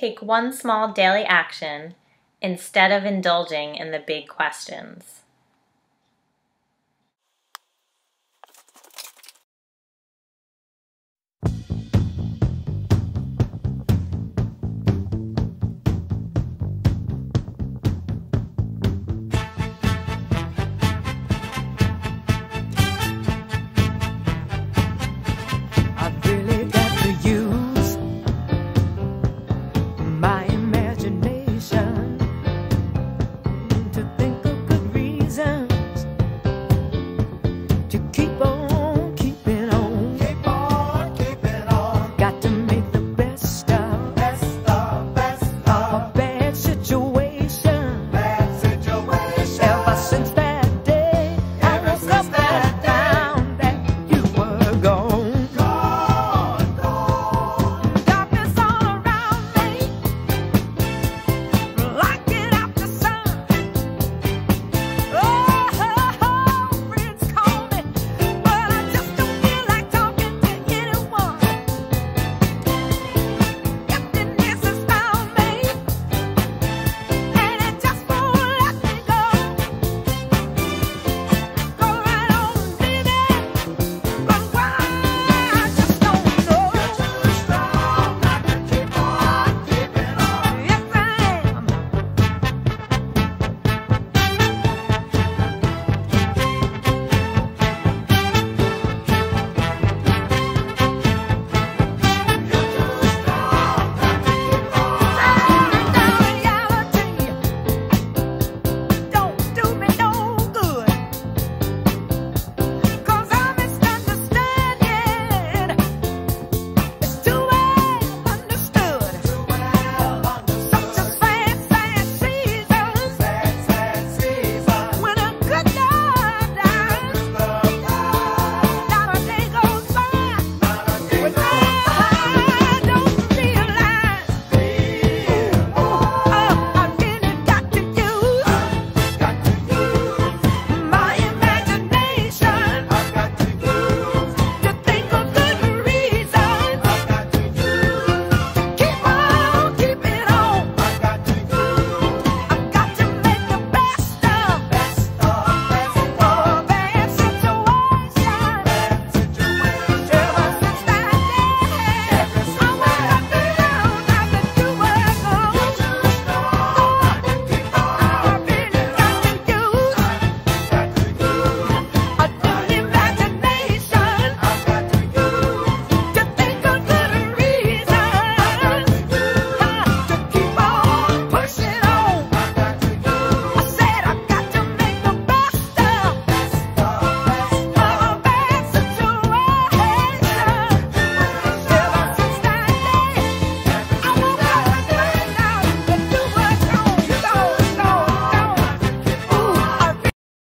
Take one small daily action instead of indulging in the big questions.